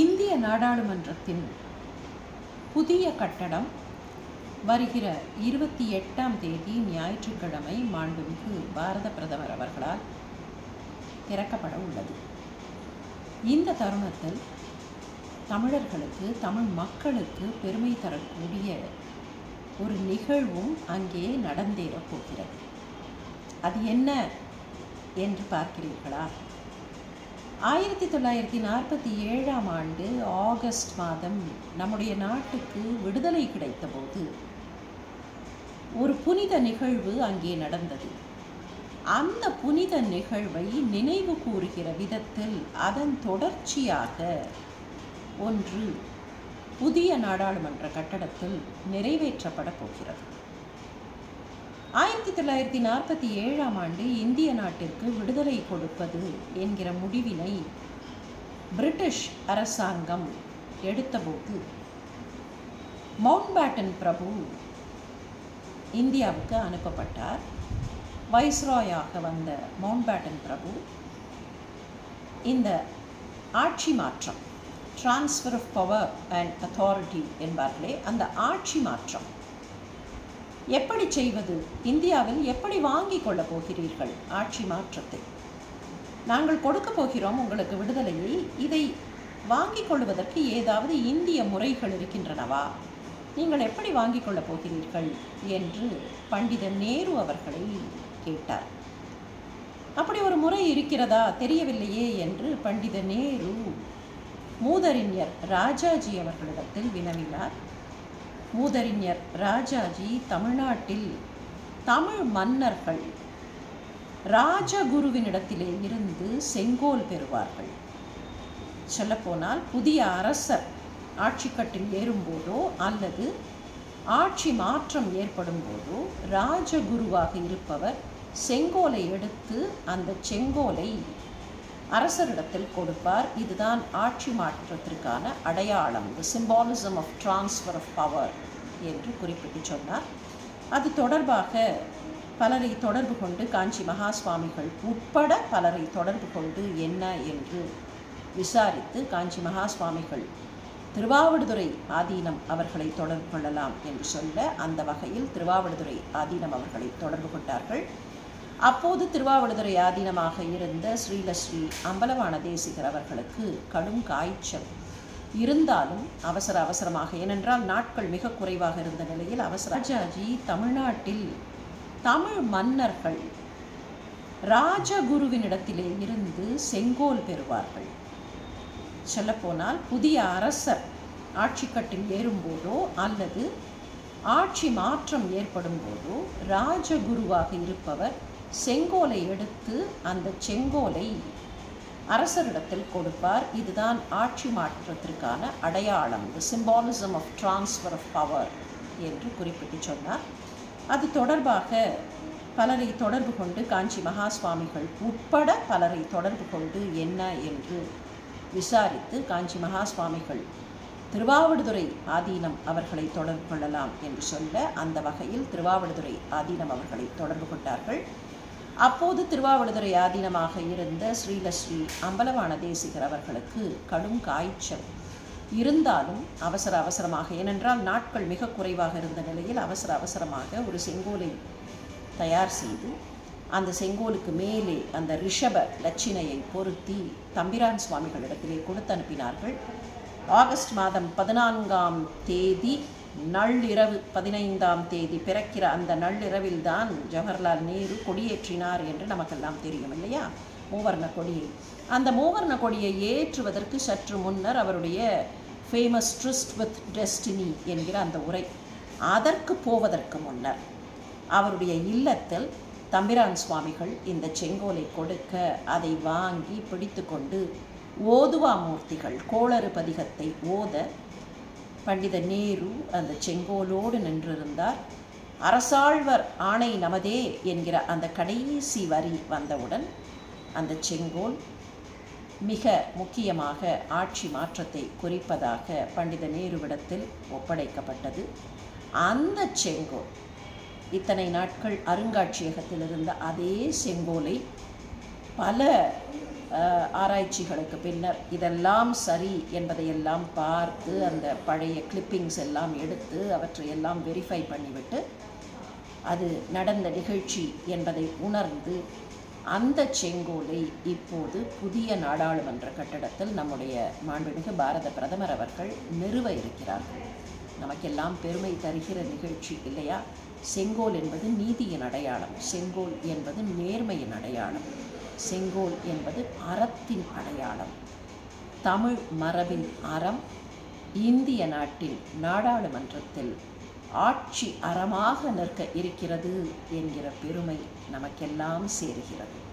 இந்திய நாடாளுமன்றத்தின் புதிய கட்டடம் வருகிற இருபத்தி எட்டாம் தேதி ஞாயிற்றுக்கிழமை மாண்புமிகு பாரத பிரதமர் அவர்களால் திறக்கப்பட உள்ளது. இந்த தருணத்தில் தமிழர்களுக்கு தமிழ் மக்களுக்கு பெருமை தரக்கூடிய ஒரு நிகழ்வும் அங்கே நடந்தேறப் போகிறது. அது என்ன என்று பார்க்கிறீர்களா? ஆயிரத்தி தொள்ளாயிரத்தி நாற்பத்தி ஏழாம் ஆண்டு ஆகஸ்ட் மாதம் நம்முடைய நாட்டுக்கு விடுதலை கிடைத்தபோது ஒரு புனித நிகழ்வு அங்கே நடந்தது. அந்த புனித நிகழ்வை நினைவு கூறுகிற விதத்தில் அதன் தொடர்ச்சியாக ஒன்று புதிய நாடாளுமன்ற கட்டடத்தில் நிறைவேற்றப்பட போகிறது. ஆயிரத்தி தொள்ளாயிரத்தி நாற்பத்தி ஏழாம் ஆண்டு இந்திய நாட்டிற்கு விடுதலை கொடுப்பது என்கிற முடிவினை பிரிட்டிஷ் அரசாங்கம் எடுத்தபோது மவுண்ட்பேட்டன் பிரபு இந்தியாவுக்கு அனுப்பப்பட்டார். வைஸ்ராயாக வந்த மவுண்ட்பேட்டன் பிரபு இந்த ஆட்சி மாற்றம் transfer of power and authority என்பார்களே அந்த ஆட்சி மாற்றம் எப்படி செய்வது? இந்தியாவில் எப்படி வாங்கி கொள்ளப் போகிறீர்கள்? ஆட்சி மாற்றத்தை. நாங்கள் கொடுக்க போகிறோம் உங்களுக்கு விடுதலையை. இதை வாங்கிக் கொள்வதற்கு ஏதாவது இந்திய முறைகள் இருக்கின்றனவா? நீங்கள் எப்படி வாங்கிக் கொள்ளப் போகிறீர்கள்? என்று பண்டித நேரு அவர்களை கேட்டார். அப்படி ஒரு முறை இருக்கிறதா? தெரியவில்லையே என்று பண்டித நேரு மூதறிஞர் ராஜாஜி அவர்களிடத்தில் வினவினார். மூதறிஞர் ராஜாஜி தமிழ்நாட்டில் தமிழ் மன்னர்கள் ராஜகுருவினிடத்திலே இருந்து செங்கோல் பெறுவார்கள். சொல்லப்போனால் புதிய அரசர் ஆட்சிக்கட்டில் ஏறும்போதோ அல்லது ஆட்சி மாற்றம் ஏற்படும் போதோ ராஜகுருவாக இருப்பவர் செங்கோலை எடுத்து அந்த செங்கோலை அரசரிடத்தில் கொடுப்பார். இதுதான் ஆட்சி மாற்றத்திற்கான அடையாளம். The symbolism of transfer of power என்று குறிப்பிட்டு சொன்னார். அது தொடர்பாக பலரை தொடர்பு கொண்டு காஞ்சி மகா சுவாமிகள் உட்பட பலரை தொடர்பு கொண்டு என்ன என்று விசாரித்து காஞ்சி மகா சுவாமிகள் திருவாவடுதுறை ஆதீனம் அவர்களை தொடர்பு கொள்ளலாம் என்று சொல்ல அந்த வகையில் திருவாவடுதுறை ஆதீனம் அவர்களை தொடர்பு கொண்டார்கள். அப்போது திருவாவடுதுறை ஆதீனமாக இருந்த ஸ்ரீலஸ்ரீ அம்பலவான தேசிகர் அவர்களுக்கு கடும் காய்ச்சல். இருந்தாலும் அவசர அவசரமாக ஏனென்றால் நாட்கள் மிக குறைவாக இருந்த நிலையில் அவசர ராஜாஜி தமிழ்நாட்டில் தமிழ் மன்னர்கள் ராஜகுருவினிடத்திலே இருந்து செங்கோல் பெறுவார்கள். சொல்லப்போனால் புதிய அரசர் ஆட்சிக்கட்டில் ஏறும்போதோ அல்லது ஆட்சி மாற்றம் ஏற்படும் போதோ ராஜகுருவாக இருப்பவர் செங்கோலை எடுத்து அந்த செங்கோலை அரசரிடத்தில் கொடுப்பார். இதுதான் ஆட்சி மாற்றத்திற்கான அடையாளம். The symbolism of transfer of power என்று குறிப்பிட்டு சொன்னார். அது தொடர்பாக பலரை தொடர்பு கொண்டு காஞ்சி மகா சுவாமிகள் உட்பட பலரை தொடர்பு கொண்டு என்ன என்று விசாரித்து காஞ்சி மகா சுவாமிகள் திருவாவடுதுறை ஆதீனம் அவர்களை தொடர்பு கொள்ளலாம் என்று சொல்ல அந்த வகையில் திருவாவடுதுறை ஆதீனம் அவர்களை தொடர்பு கொண்டார்கள். அப்போது திருவாவடுதுறை ஆதீனமாக இருந்த ஸ்ரீலஸ்ரீ அம்பலவான தேசிகர் அவர்களுக்கு கடும் காய்ச்சல். இருந்தாலும் அவசர அவசரமாக ஏனென்றால் நாட்கள் மிக குறைவாக இருந்த நிலையில் அவசர அவசரமாக ஒரு செங்கோலை தயார் செய்து அந்த செங்கோலுக்கு மேலே அந்த ரிஷப லட்சினையை பொருத்தி தம்பிரான் சுவாமிகளிடத்திலே கொடுத்து அனுப்பினார்கள் ஆகஸ்ட் மாதம் பதினான்காம் தேதி நள்ளிரவு பதினைந்தாம் தேதி பிறக்கிற அந்த நள்ளிரவில் தான் ஜவஹர்லால் நேரு கொடியேற்றினார் என்று நமக்கெல்லாம் தெரியும் இல்லையா? மூவர்ண கொடியை அந்த மூவர்ண கொடியை ஏற்றுவதற்கு சற்று முன்னர் அவருடைய ஃபேமஸ் ட்ரிஸ்ட் வித் டெஸ்டினி என்கிற அந்த உரை. அதற்கு போவதற்கு முன்னர் அவருடைய இல்லத்தில் தம்பிரான் சுவாமிகள் இந்த செங்கோலை கொடுக்க அதை வாங்கி பிடித்து கொண்டு ஓதுவா மூர்த்திகள் கோளறு பதிகத்தை ஓத பண்டித நேரு அந்த செங்கோலோடு நின்றிருந்தார். அரசாழ்வர் ஆணை நமதே என்கிற அந்த கடைசி வரி வந்தவுடன் அந்த செங்கோல் மிக முக்கியமாக ஆட்சி மாற்றத்தை குறிப்பதாக பண்டித நேருவிடத்தில் ஒப்படைக்கப்பட்டது. அந்த செங்கோல் இத்தனை நாட்கள் அருங்காட்சியகத்தில் இருந்த அதே செங்கோலை பல ஆராய்ச்சிகளுக்கு பின்னர் இதெல்லாம் சரி என்பதையெல்லாம் பார்த்து அந்த பழைய கிளிப்பிங்ஸ் எல்லாம் எடுத்து அவற்றை எல்லாம் வெரிஃபை பண்ணிவிட்டு அது நடந்த நிகழ்ச்சி என்பதை உணர்ந்து அந்த செங்கோலை இப்போது புதிய நாடாளுமன்ற கட்டடத்தில் நம்முடைய மாண்புமிகு பாரத பிரதமர் அவர்கள் நிறுவ இருக்கிறார்கள். நமக்கெல்லாம் பெருமை தருகிற நிகழ்ச்சி இல்லையா? செங்கோல் என்பது நீதியின் அடையாளம். செங்கோல் என்பது நேர்மையின் அடையாளம். செங்கோல் என்பது அறத்தின் அடையாளம். தமிழ் மரபின் அறம் இந்திய நாட்டில் நாடாளுமன்றத்தில் ஆட்சி அறமாக நிற்க இருக்கிறது என்கிற பெருமை நமக்கெல்லாம் சேருகிறது.